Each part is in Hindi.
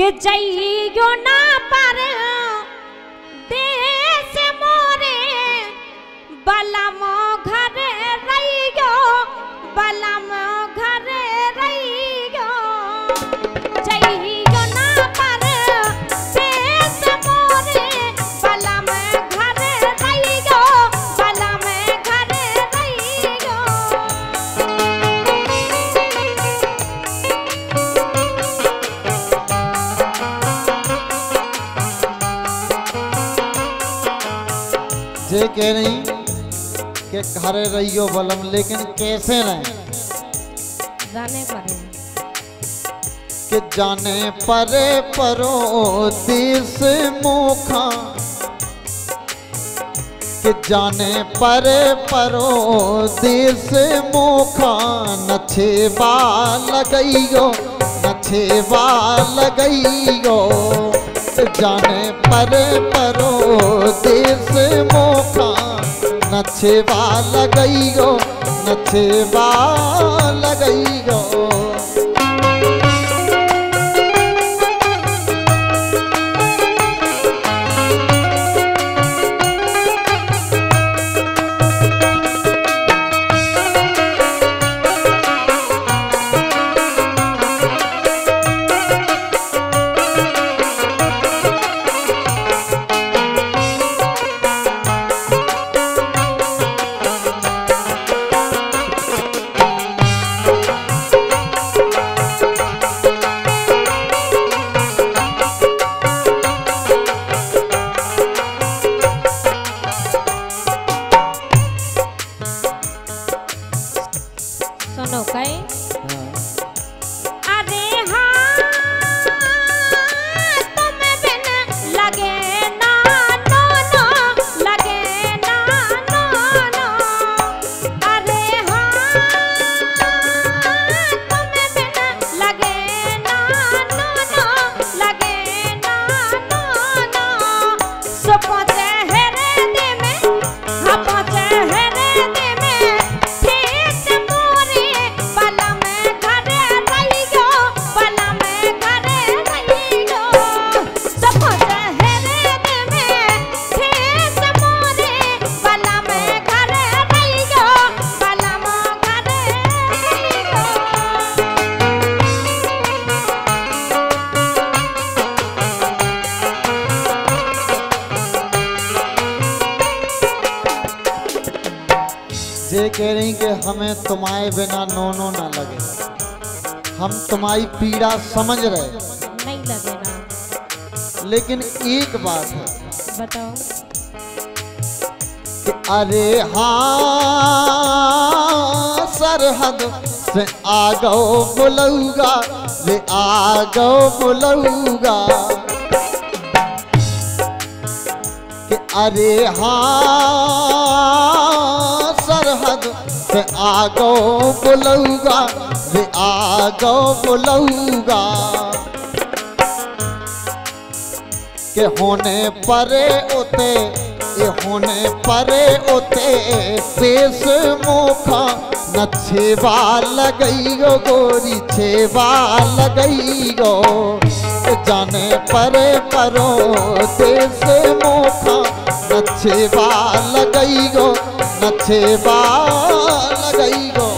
कि जइयो ना पर जे कह रही कि घरे रहियो बलम लेकिन कैसे रहें? जाने पड़े। कि जाने परे परो देश मोखा। कि जाने परे परो देश मोखा नछेबा लगइयो नछेबा लगइयो जाने पर परो देश मोखा नछेबा लगइयो नछेबा लगइयो जे कह रही कि हमें तुम्हारे बिना नोनो ना लगे। हम तुम्हारी पीड़ा समझ रहे नहीं लगे ना। लेकिन एक बात है। बताओ। कि अरे हाँ सरहद से आ गो बुलऊगा वे आ गो बुलऊगा। अरे हाँ सरहद से आ गो बुलऊगा वे आ गो बुलऊगा के होने परे ओते ये होने परे ओते पेश मोखा, न छेवा लगइयो गोरी, छेवा लगइयो जाने परे परो, देश मोखा, न छेवा लगइयो न छेवा बा लगाई हम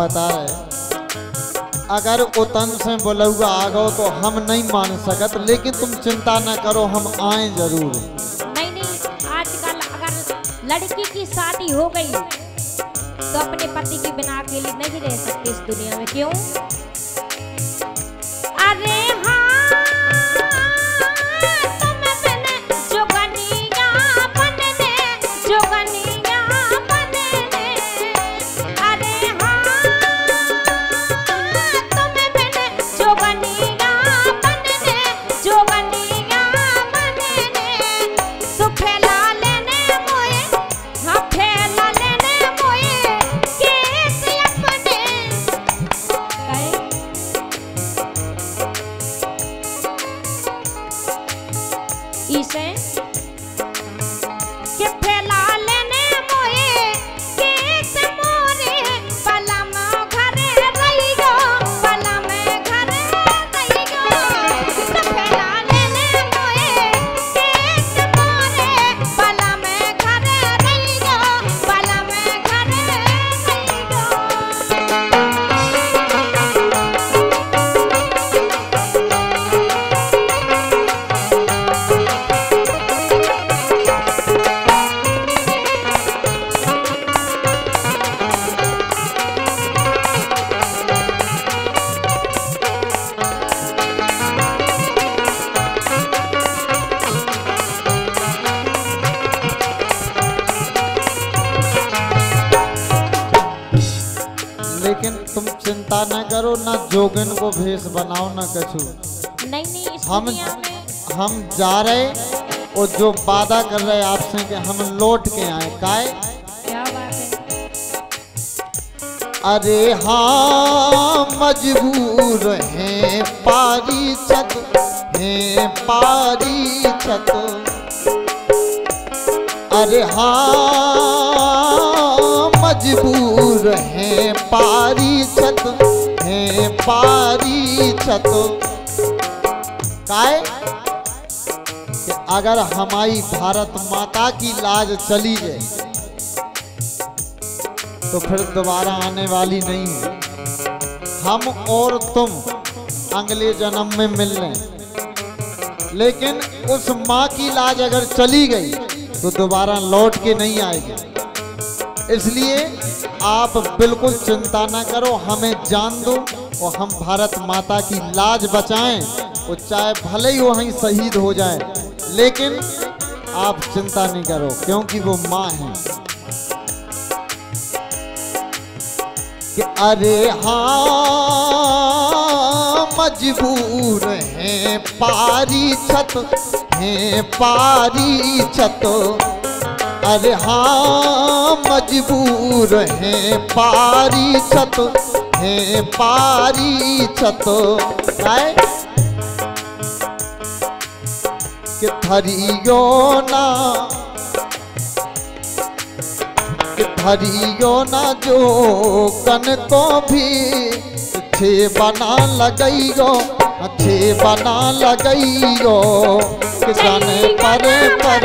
बता रहे अगर उतन से बोलौआ आ गो तो हम नहीं मान सकत, लेकिन तुम चिंता न करो, हम आए ज़रूर। नहीं नहीं, आजकल अगर लड़की की शादी हो गई तो अपने पति के बिना अकेली नहीं रह सकती इस दुनिया में। क्यों? लेकिन तुम चिंता न करो ना जोगन को भेष बनाओ ना कछु। नहीं नहीं हम हम जा रहे और जो वादा कर रहे आपसे कि हम लौट के आए। काय? क्या बात है? अरे हाँ मजबूर हैं पारी छत हैं पारी छत अरे हाँ मजबूर हैं। पारी छत हैं पारी छत काय? कि अगर हमारी भारत माता की लाज चली जाए तो फिर दोबारा आने वाली नहीं है। हम और तुम अगले जन्म में मिल लें। लेकिन उस माँ की लाज अगर चली गई तो दोबारा लौट के नहीं आएगी। इसलिए आप बिल्कुल चिंता ना करो, हमें जान दो और हम भारत माता की लाज बचाएँ वो चाहे भले ही वहीं शहीद हो जाए, लेकिन आप चिंता नहीं करो, क्योंकि वो माँ है। कि अरे हाँ मजबूर है, पारी छत है, पारी छत अरे हाँ मजबूर हैं पारी छत हैं पारी छत काय कि थरियो ना कि धरियो ना जो कन को भी छे बना लगइयो छे बना लगइयो। किसान पर पर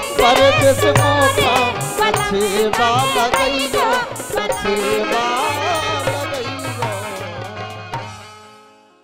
देश मोखा सेवा लगइयो सेवा